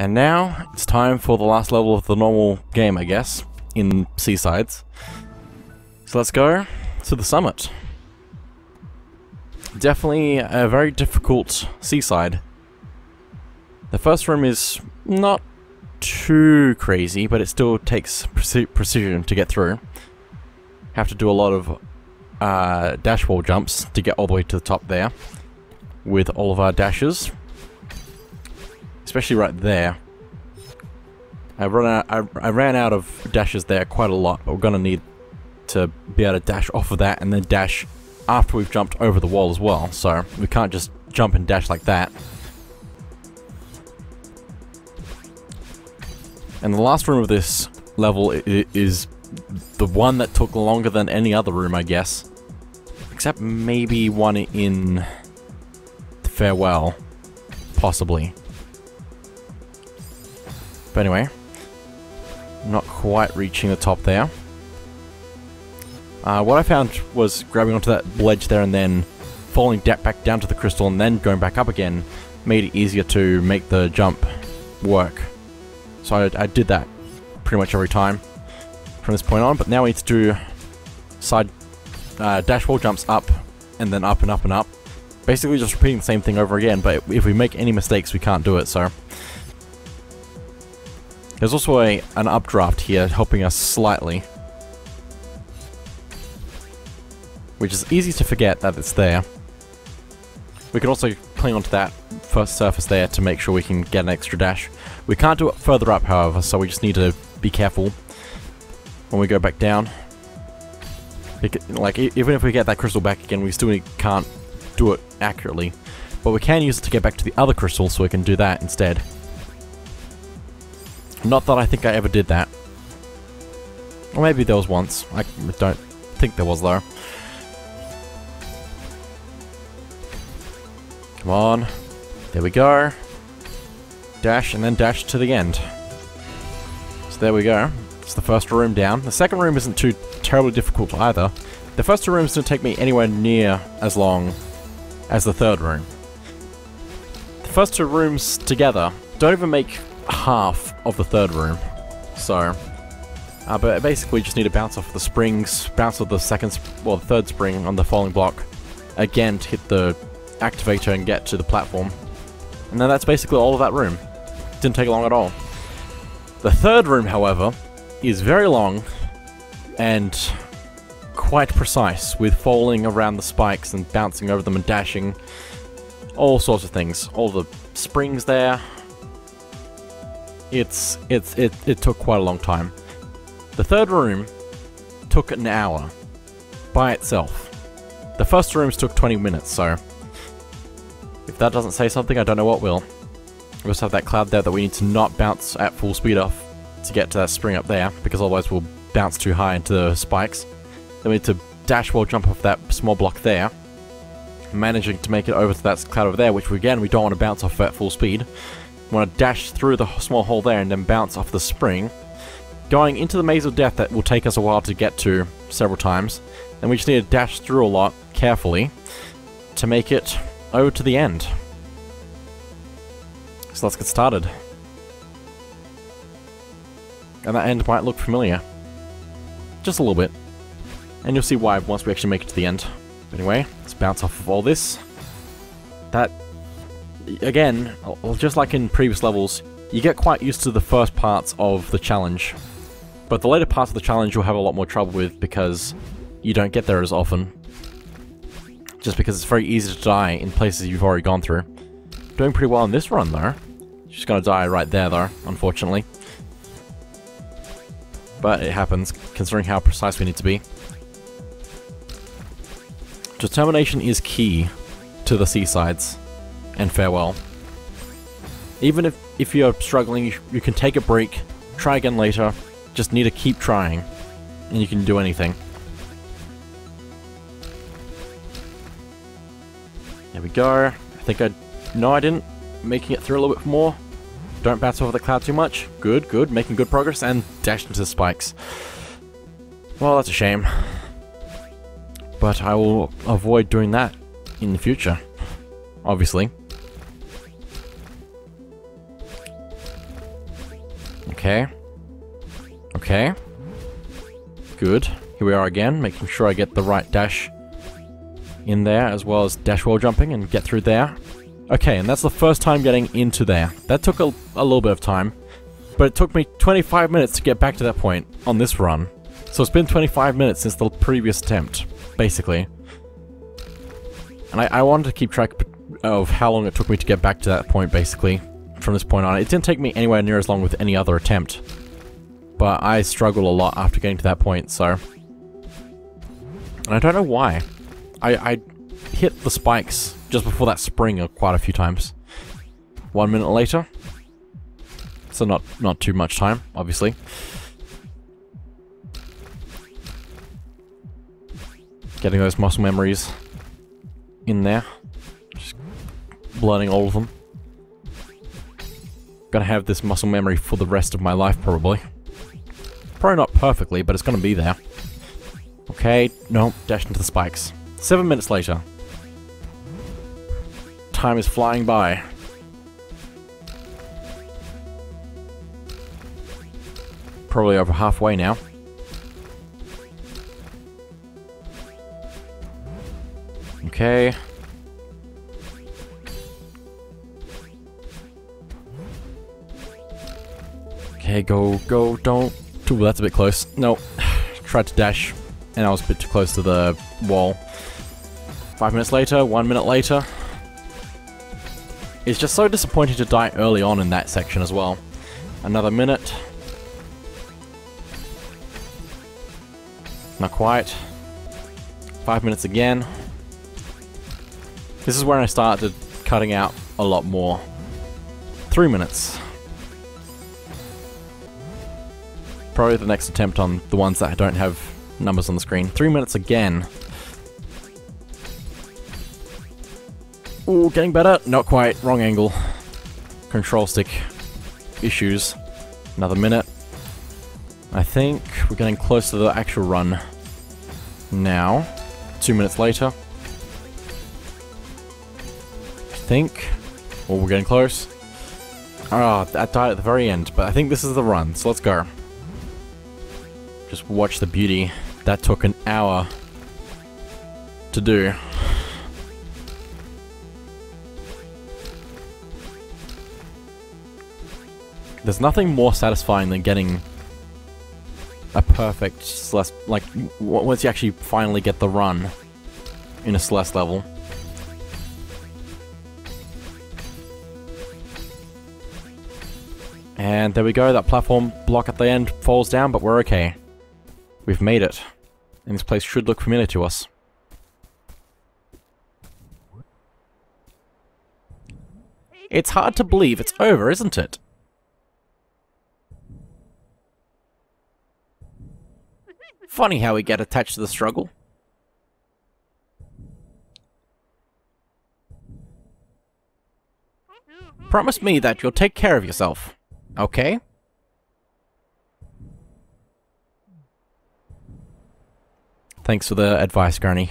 And now, it's time for the last level of the normal game, I guess, in C-Sides. So let's go to the summit. Definitely a very difficult C-Side. The first room is not too crazy, but it still takes preci precision to get through. Have to do a lot of uh, dash wall jumps to get all the way to the top there with all of our dashes. Especially right there. I, run out, I, I ran out of dashes there quite a lot, but we're to need to be able to dash off of that and then dash after we've jumped over the wall as well. So we can't just jump and dash like that. And the last room of this level is the one that took longer than any other room, I guess. Except maybe one in Farewell. Possibly. But anyway. Not quite reaching the top there. Uh, what I found was grabbing onto that ledge there and then falling back down to the crystal and then going back up again made it easier to make the jump work. So I, I did that pretty much every time from this point on, but now we need to do side uh, dash wall jumps up and then up and up and up. Basically just repeating the same thing over again, but if we make any mistakes, we can't do it, so... There's also a, an updraft here helping us slightly. Which is easy to forget that it's there. We can also cling onto that first surface there to make sure we can get an extra dash. We can't do it further up, however, so we just need to be careful when we go back down. Like, even if we get that crystal back again, we still can't do it accurately. But we can use it to get back to the other crystal, so we can do that instead. Not that I think I ever did that. Or maybe there was once. I don't think there was, though. Come on. There we go. Dash, and then dash to the end. So there we go. It's the first room down. The second room isn't too terribly difficult either. The first two rooms didn't take me anywhere near as long as the third room. The first two rooms together don't even make half of the third room. So, uh, but basically just need to bounce off the springs, bounce off the second, well, the third spring on the falling block, again to hit the activator and get to the platform. And then that's basically all of that room. Didn't take long at all. The third room, however, is very long and quite precise, with falling around the spikes and bouncing over them and dashing. All sorts of things. All the springs there. It's, it's, it, it took quite a long time. The third room took an hour by itself. The first rooms took 20 minutes, so if that doesn't say something, I don't know what will. We also have that cloud there that we need to not bounce at full speed off to get to that spring up there, because otherwise we'll bounce too high into the spikes. Then we need to dash while jump off that small block there. Managing to make it over to that cloud over there, which again, we don't want to bounce off at full speed. Want to dash through the small hole there and then bounce off the spring. Going into the maze of death that will take us a while to get to several times. And we just need to dash through a lot carefully to make it over to the end. So let's get started. And that end might look familiar. Just a little bit. And you'll see why once we actually make it to the end. Anyway, let's bounce off of all this. That, again, just like in previous levels, you get quite used to the first parts of the challenge. But the later parts of the challenge you'll have a lot more trouble with because you don't get there as often. Just because it's very easy to die in places you've already gone through. Doing pretty well in this run though. Just gonna die right there though, unfortunately. But it happens, considering how precise we need to be. Determination is key to the C-Sides and farewell. Even if, if you're struggling, you, you can take a break, try again later, just need to keep trying, and you can do anything. There we go. I think I... No, I didn't. Making it through a little bit more. Don't bounce over the cloud too much. Good, good. Making good progress, and dashed into the spikes. Well, that's a shame. But I will avoid doing that in the future. Obviously. Okay. Okay. Good. Here we are again, making sure I get the right dash in there, as well as dash wall jumping and get through there. Okay, and that's the first time getting into there. That took a, a little bit of time, but it took me 25 minutes to get back to that point on this run. So it's been 25 minutes since the previous attempt, basically. And I, I wanted to keep track of how long it took me to get back to that point, basically, from this point on. It didn't take me anywhere near as long with any other attempt. But I struggled a lot after getting to that point, so... And I don't know why. I, I hit the spikes just before that spring uh, quite a few times. One minute later. So not, not too much time, obviously. Getting those muscle memories in there. Just learning all of them. Gonna have this muscle memory for the rest of my life, probably. Probably not perfectly, but it's gonna be there. Okay, no, dash into the spikes. Seven minutes later. Time is flying by. Probably over halfway now. Okay. Okay, go, go, don't. Ooh, that's a bit close. No. Tried to dash, and I was a bit too close to the wall. Five minutes later, one minute later. It's just so disappointing to die early on in that section as well. Another minute. Not quite. Five minutes again. This is where I started cutting out a lot more. Three minutes. Probably the next attempt on the ones that don't have numbers on the screen. Three minutes again. Ooh, getting better. Not quite. Wrong angle. Control stick issues. Another minute. I think we're getting close to the actual run now. Two minutes later. I think. Oh, we're getting close. Ah, oh, that died at the very end, but I think this is the run, so let's go. Just watch the beauty. That took an hour to do. There's nothing more satisfying than getting a perfect Celeste, like, once you actually finally get the run in a Celeste level. And there we go, that platform block at the end falls down, but we're okay. We've made it. And this place should look familiar to us. It's hard to believe it's over, isn't it? Funny how we get attached to the struggle. Promise me that you'll take care of yourself, okay? Thanks for the advice, Granny.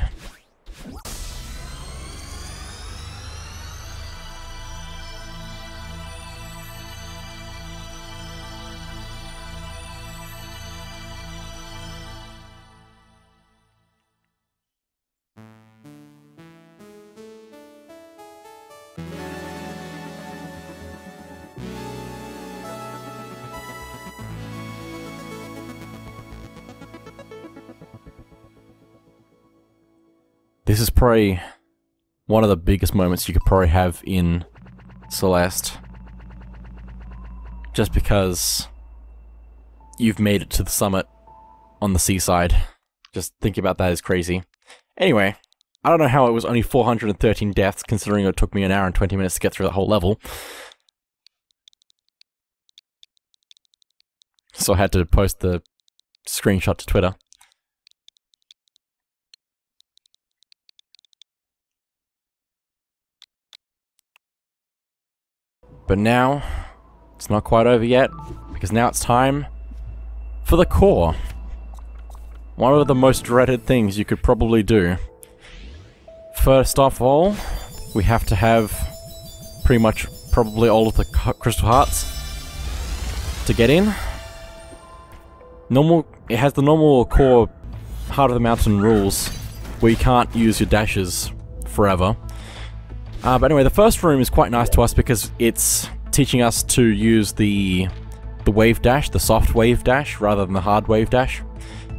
This is probably one of the biggest moments you could probably have in Celeste. Just because you've made it to the summit on the C-Side. Just thinking about that is crazy. Anyway, I don't know how it was only 413 deaths, considering it took me an hour and 20 minutes to get through the whole level. So I had to post the screenshot to Twitter. But now, it's not quite over yet, because now it's time for the core. One of the most dreaded things you could probably do. First off all, we have to have pretty much probably all of the crystal hearts. to get in. Normal, it has the normal core Heart of the Mountain rules, where you can't use your dashes forever. Uh, but anyway, the first room is quite nice to us because it's teaching us to use the the wave dash, the soft wave dash, rather than the hard wave dash.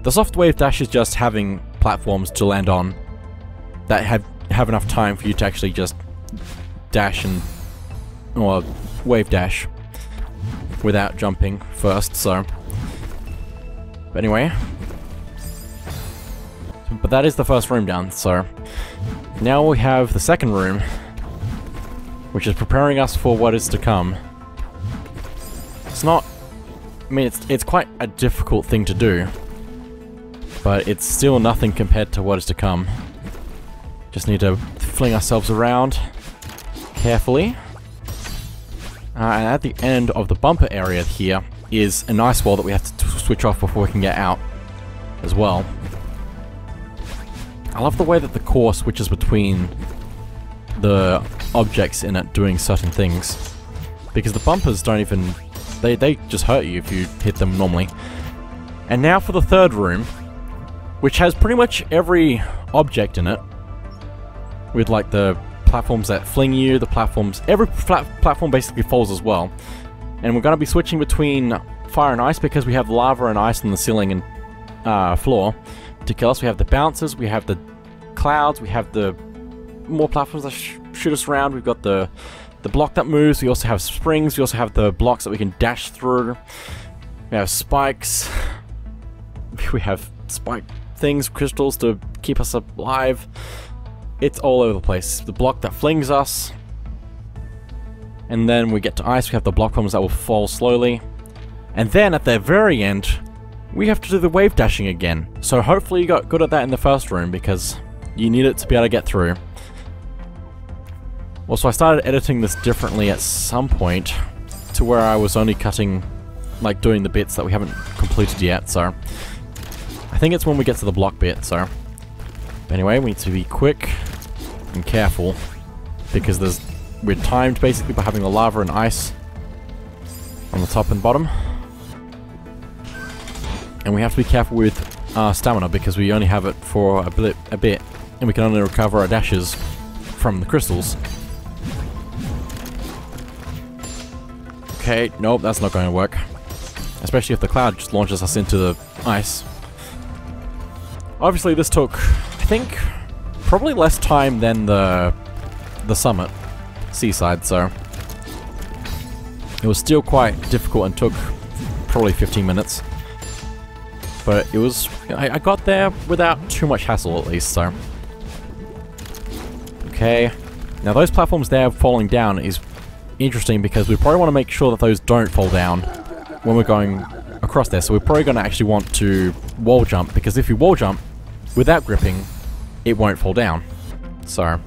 The soft wave dash is just having platforms to land on that have have enough time for you to actually just dash and or wave dash without jumping first. So, but anyway, but that is the first room down. So now we have the second room, which is preparing us for what is to come. It's not... I mean, it's, it's quite a difficult thing to do. But it's still nothing compared to what is to come. Just need to fling ourselves around carefully. Uh, and at the end of the bumper area here is a nice wall that we have to switch off before we can get out as well. I love the way that the core switches between the objects in it doing certain things. Because the bumpers don't even... They, they just hurt you if you hit them normally. And now for the third room, which has pretty much every object in it. With like the platforms that fling you, the platforms... Every platform basically falls as well. And we're going to be switching between fire and ice because we have lava and ice on the ceiling and uh, floor to kill us. We have the bouncers, we have the clouds, we have the more platforms shoot us around. We've got the the block that moves. We also have springs. We also have the blocks that we can dash through. We have spikes. We have spike things, crystals to keep us alive. It's all over the place. The block that flings us. And then we get to ice. We have the block bombs that will fall slowly. And then at the very end, we have to do the wave dashing again. So hopefully you got good at that in the first room because you need it to be able to get through. Also, I started editing this differently at some point to where I was only cutting, like doing the bits that we haven't completed yet, so I think it's when we get to the block bit, so anyway, we need to be quick and careful because there's we're timed basically by having the lava and ice on the top and bottom. And we have to be careful with our stamina because we only have it for a a bit and we can only recover our dashes from the crystals. Okay, nope, that's not going to work. Especially if the cloud just launches us into the ice. Obviously this took, I think, probably less time than the the summit, C-Side, so it was still quite difficult and took probably 15 minutes. But it was, I, I got there without too much hassle at least, so. Okay. Now those platforms there falling down is interesting because we probably want to make sure that those don't fall down when we're going across there. So we're probably going to actually want to wall jump because if you wall jump without gripping, it won't fall down. So,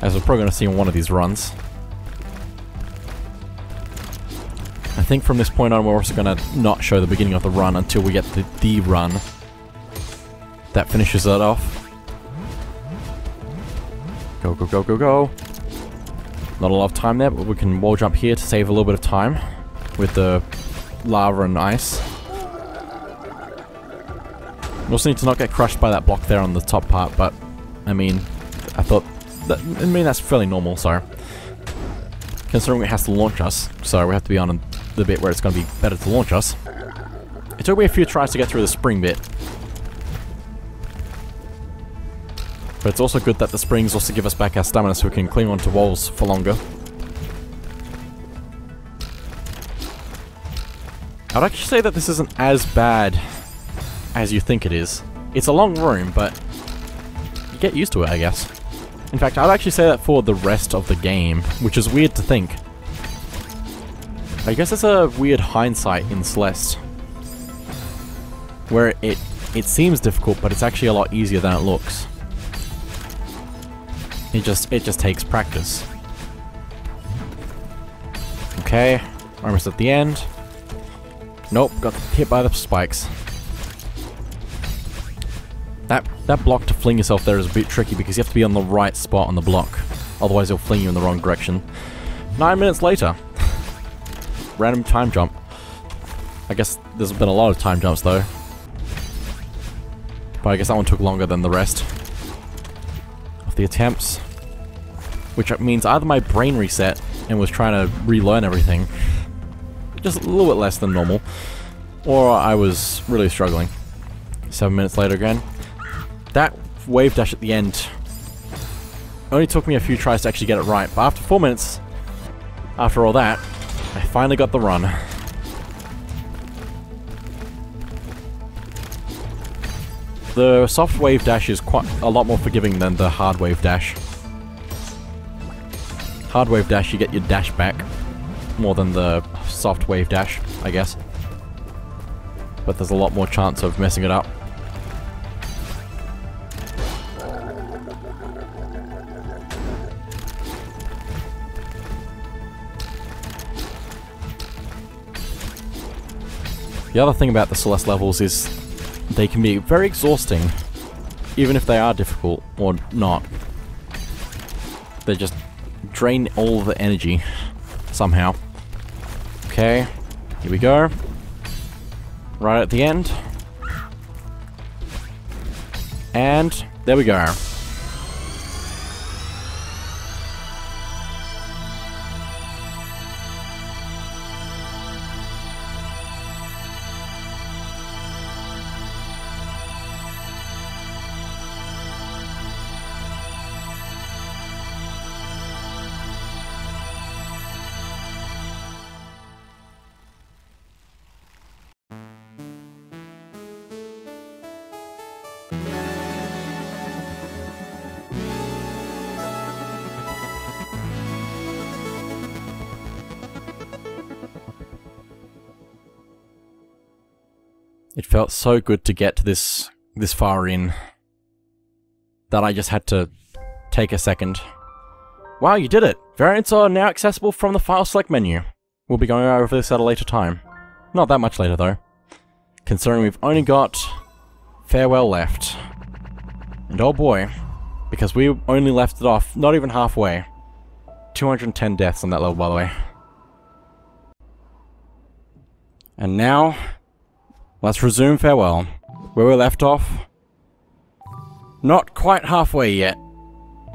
as we're probably going to see in one of these runs. I think from this point on we're also going to not show the beginning of the run until we get the, the run that finishes that off. Go, go, go, go, go. Not a lot of time there, but we can wall jump here to save a little bit of time with the lava and ice. We also need to not get crushed by that block there on the top part, but I mean, I thought that, I mean, that's fairly normal, so. Considering it has to launch us, so we have to be on the bit where it's going to be better to launch us. It took me a few tries to get through the spring bit. But it's also good that the springs also give us back our stamina so we can cling onto walls for longer. I'd actually say that this isn't as bad as you think it is. It's a long room, but you get used to it, I guess. In fact, I'd actually say that for the rest of the game, which is weird to think. I guess it's a weird hindsight in Celeste. Where it, it seems difficult, but it's actually a lot easier than it looks. It just, it just takes practice. Okay, almost at the end. Nope, got hit by the spikes. That that block to fling yourself there is a bit tricky because you have to be on the right spot on the block. Otherwise it'll fling you in the wrong direction. Nine minutes later. random time jump. I guess there's been a lot of time jumps though. But I guess that one took longer than the rest the attempts. Which means either my brain reset and was trying to relearn everything, just a little bit less than normal, or I was really struggling. Seven minutes later again. That wave dash at the end only took me a few tries to actually get it right, but after four minutes, after all that, I finally got the run. The soft wave dash is quite a lot more forgiving than the hard wave dash. Hard wave dash, you get your dash back more than the soft wave dash, I guess. But there's a lot more chance of messing it up. The other thing about the Celeste levels is they can be very exhausting, even if they are difficult or not. They just drain all the energy somehow. Okay, here we go. Right at the end. And there we go. Felt so good to get to this this far in that I just had to take a second. Wow, you did it! Variants are now accessible from the file select menu. We'll be going over this at a later time. Not that much later though. Considering we've only got Farewell left. And oh boy, because we only left it off not even halfway. 210 deaths on that level by the way. And now, Let's resume farewell. Where we left off. Not quite halfway yet.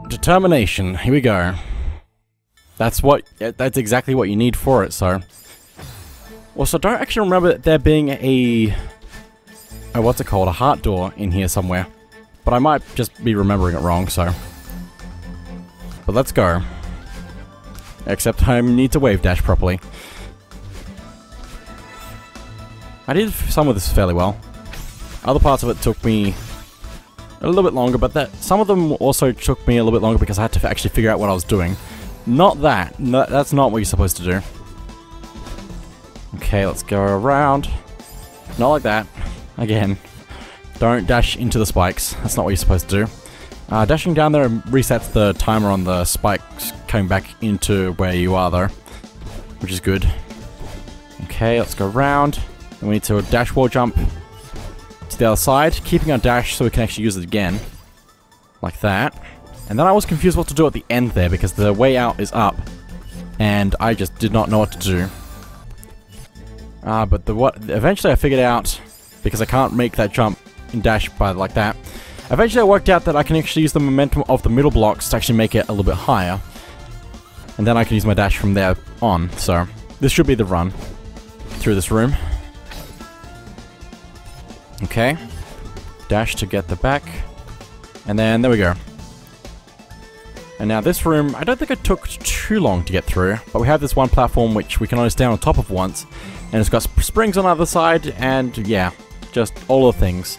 Determination. Here we go. That's what. That's exactly what you need for it. So. Also, don't actually remember there being a. Oh, what's it called? A heart door in here somewhere. But I might just be remembering it wrong. So. But let's go. Except I need to wave dash properly. I did some of this fairly well. Other parts of it took me a little bit longer, but that some of them also took me a little bit longer because I had to actually figure out what I was doing. Not that. No, that's not what you're supposed to do. Okay, let's go around. Not like that. Again. Don't dash into the spikes. That's not what you're supposed to do. Uh, dashing down there resets the timer on the spikes coming back into where you are though. Which is good. Okay, let's go around. We need to dash wall jump to the other side, keeping our dash so we can actually use it again. Like that. And then I was confused what to do at the end there because the way out is up. And I just did not know what to do. Uh, but the what eventually I figured out, because I can't make that jump and dash by like that, eventually I worked out that I can actually use the momentum of the middle blocks to actually make it a little bit higher. And then I can use my dash from there on, so this should be the run through this room. Okay. Dash to get the back. And then there we go. And now this room, I don't think it took too long to get through, but we have this one platform which we can only stand on top of once, and it's got springs on either side, and yeah, just all the things.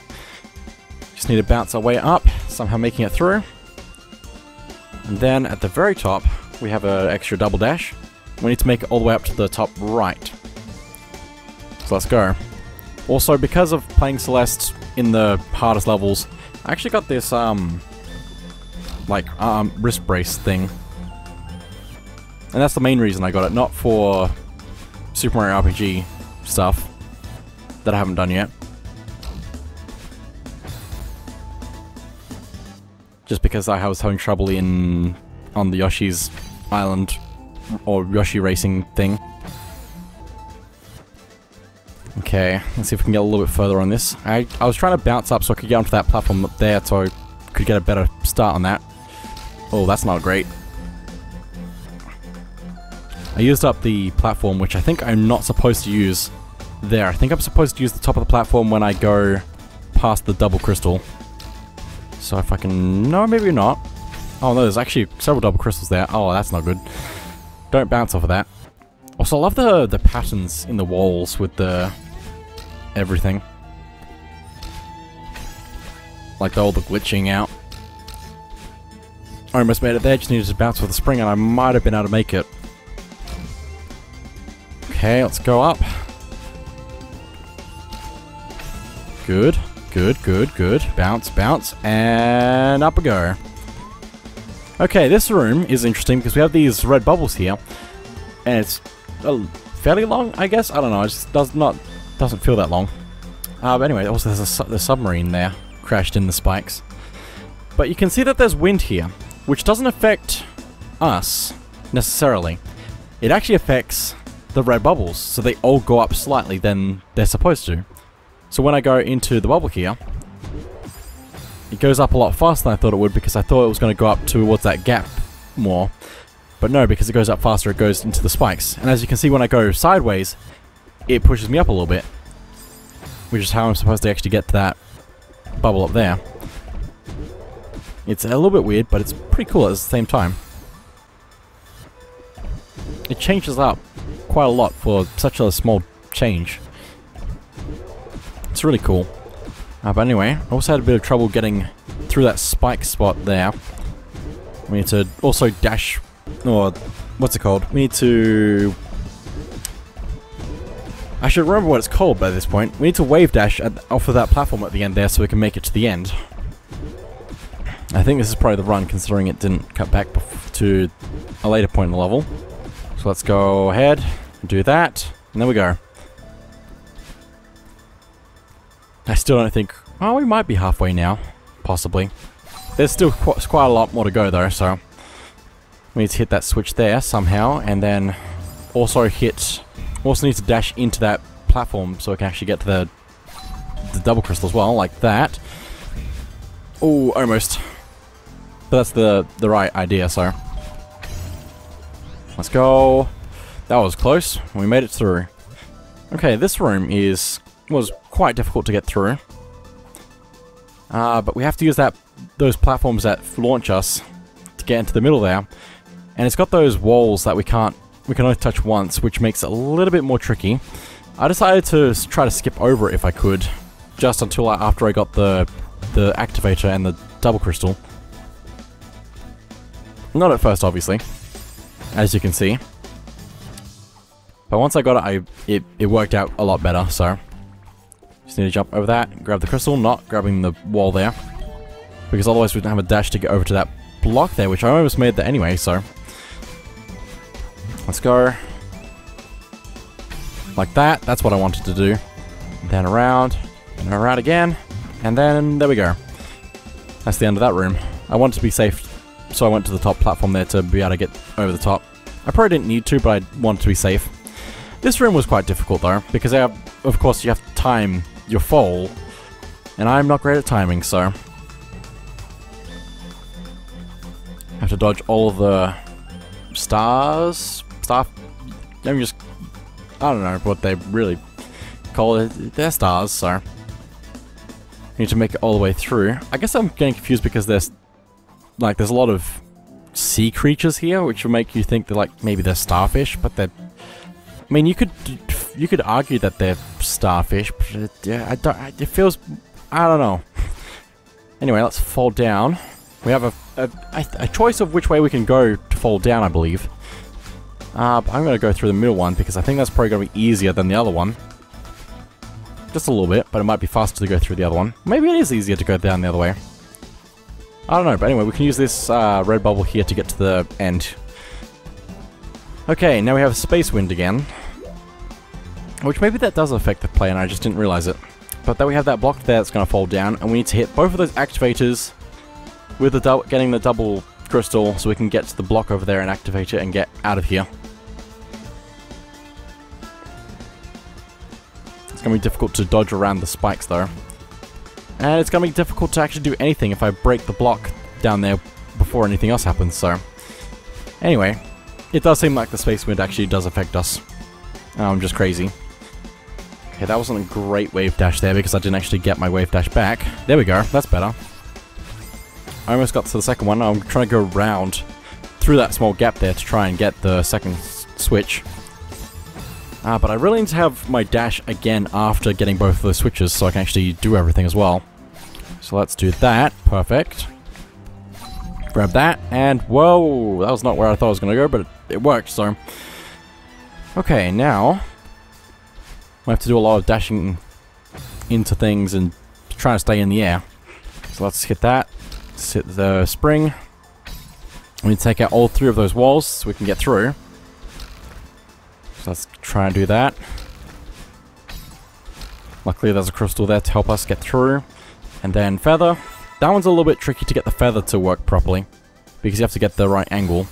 Just need to bounce our way up, somehow making it through. And then at the very top, we have an extra double dash. We need to make it all the way up to the top right. So let's go. Also, because of playing Celeste in the hardest levels, I actually got this, um, like, um, wrist brace thing. And that's the main reason I got it, not for Super Mario RPG stuff that I haven't done yet. Just because I was having trouble in on the Yoshi's Island or Yoshi Racing thing. Okay, let's see if we can get a little bit further on this. I, I was trying to bounce up so I could get onto that platform up there so I could get a better start on that. Oh, that's not great. I used up the platform, which I think I'm not supposed to use there. I think I'm supposed to use the top of the platform when I go past the double crystal. So if I can... No, maybe not. Oh no, there's actually several double crystals there. Oh, that's not good. Don't bounce off of that. Also, I love the, the patterns in the walls with the... everything. Like all the glitching out. I almost made it there, just needed to bounce with the spring and I might have been able to make it. Okay, let's go up. Good, good, good, good. Bounce, bounce, and up we go. Okay, this room is interesting because we have these red bubbles here. And it's uh, fairly long, I guess? I don't know, it just does not, doesn't feel that long. Uh, but anyway, also there's a, su the submarine there, crashed in the spikes. But you can see that there's wind here, which doesn't affect us, necessarily. It actually affects the red bubbles, so they all go up slightly than they're supposed to. So when I go into the bubble here, it goes up a lot faster than I thought it would because I thought it was going to go up towards that gap more. But no, because it goes up faster, it goes into the spikes. And as you can see, when I go sideways, it pushes me up a little bit. Which is how I'm supposed to actually get to that bubble up there. It's a little bit weird, but it's pretty cool at the same time. It changes up quite a lot for such a small change. It's really cool. Uh, but anyway, I also had a bit of trouble getting through that spike spot there. We need to also dash, or what's it called? We need to... I should remember what it's called by this point. We need to wave dash off of that platform at the end there so we can make it to the end. I think this is probably the run considering it didn't cut back to a later point in the level. So let's go ahead and do that, and there we go. I still don't think... Oh, we might be halfway now. Possibly. There's still qu quite a lot more to go though, so... We need to hit that switch there somehow, and then also hit... Also need to dash into that platform so we can actually get to the, the double crystal as well, like that. Oh, almost. But that's the, the right idea, so... Let's go. That was close. We made it through. Okay, this room is was quite difficult to get through. Uh, but we have to use that those platforms that launch us to get into the middle there. And it's got those walls that we can't we can only touch once, which makes it a little bit more tricky. I decided to try to skip over it if I could, just until after I got the the activator and the double crystal. Not at first, obviously, as you can see. But once I got it, I it, it worked out a lot better, so just need to jump over that, grab the crystal, not grabbing the wall there. Because otherwise we'd have a dash to get over to that block there, which I almost made that anyway, so... Let's go. Like that, that's what I wanted to do. Then around, and around again, and then there we go. That's the end of that room. I wanted to be safe, so I went to the top platform there to be able to get over the top. I probably didn't need to, but I wanted to be safe. This room was quite difficult though, because have, of course you have to time your fall. And I'm not great at timing, so... I Have to dodge all the stars? Star... I'm just... I don't know what they really call it. They're stars, so... Need to make it all the way through. I guess I'm getting confused because there's... Like, there's a lot of sea creatures here, which will make you think they're like, maybe they're starfish, but they're... I mean, you could you could argue that they're starfish, but it, yeah, I don't, it feels, I don't know. Anyway, let's fall down. We have a, a, a choice of which way we can go to fall down, I believe. Uh, I'm going to go through the middle one because I think that's probably going to be easier than the other one. Just a little bit, but it might be faster to go through the other one. Maybe it is easier to go down the other way. I don't know, but anyway, we can use this uh, red bubble here to get to the end. Okay, now we have Space Wind again. Which maybe that does affect the play and I just didn't realize it. But then we have that block there that's going to fall down, and we need to hit both of those activators with the getting the double crystal so we can get to the block over there and activate it and get out of here. Going to be difficult to dodge around the spikes though. And it's going to be difficult to actually do anything if I break the block down there before anything else happens, so... Anyway, it does seem like the space wind actually does affect us. Oh, I'm just crazy. Okay, that wasn't a great wave dash there because I didn't actually get my wave dash back. There we go, that's better. I almost got to the second one. I'm trying to go around through that small gap there to try and get the second switch. Uh, but I really need to have my dash again after getting both of those switches so I can actually do everything as well. So let's do that. Perfect. Grab that, and whoa, that was not where I thought I was going to go, but it, it worked, so... Okay, now... I have to do a lot of dashing into things and trying to stay in the air. So let's hit that. Let's hit the spring. We to take out all three of those walls so we can get through. So let's try and do that. Luckily there's a crystal there to help us get through. And then feather. That one's a little bit tricky to get the feather to work properly. Because you have to get the right angle.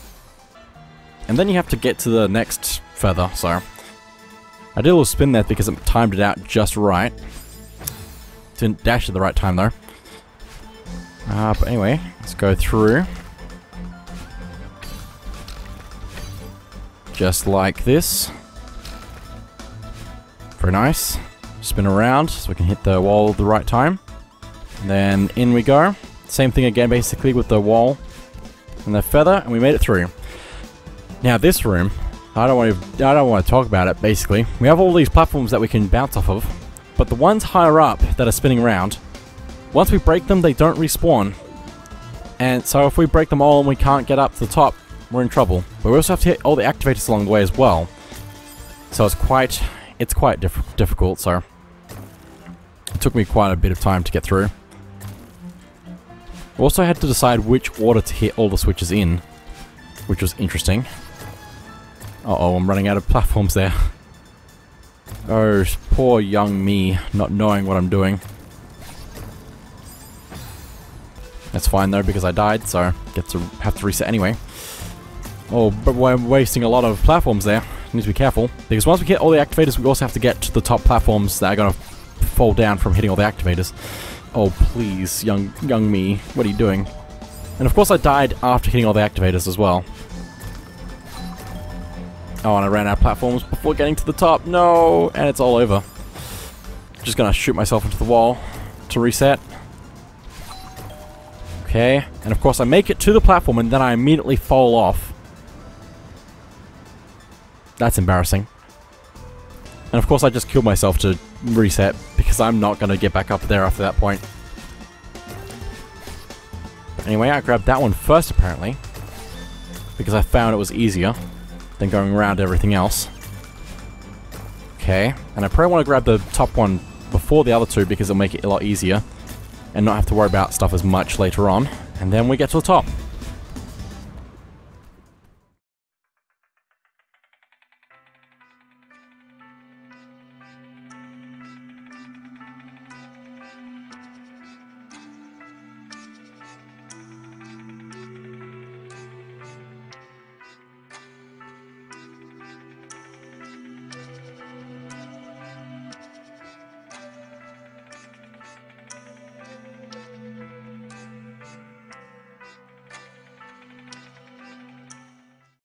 And then you have to get to the next feather, so... I did a little spin there because it timed it out just right. Didn't dash at the right time though. Uh, but anyway, let's go through. Just like this. Very nice. Spin around so we can hit the wall at the right time. And then in we go. Same thing again basically with the wall and the feather and we made it through. Now this room, I don't want to I don't want to talk about it basically. We have all these platforms that we can bounce off of, but the ones higher up that are spinning around, once we break them they don't respawn. And so if we break them all and we can't get up to the top, we're in trouble. But we also have to hit all the activators along the way as well. So it's quite it's quite diff difficult, so... It took me quite a bit of time to get through. Also had to decide which order to hit all the switches in, which was interesting. Uh oh I'm running out of platforms there. Oh, poor young me, not knowing what I'm doing. That's fine though, because I died, so get to have to reset anyway. Oh, but we're wasting a lot of platforms there. Need to be careful. Because once we hit all the activators, we also have to get to the top platforms that are going to fall down from hitting all the activators. Oh, please, young, young me. What are you doing? And of course I died after hitting all the activators as well. Oh, and I ran out of platforms before getting to the top. No! And it's all over. Just gonna shoot myself into the wall to reset. Okay, and of course I make it to the platform and then I immediately fall off. That's embarrassing. And of course I just killed myself to reset, because I'm not going to get back up there after that point. Anyway, I grabbed that one first apparently, because I found it was easier than going around everything else. Okay, and I probably want to grab the top one before the other two because it'll make it a lot easier and not have to worry about stuff as much later on. And then we get to the top.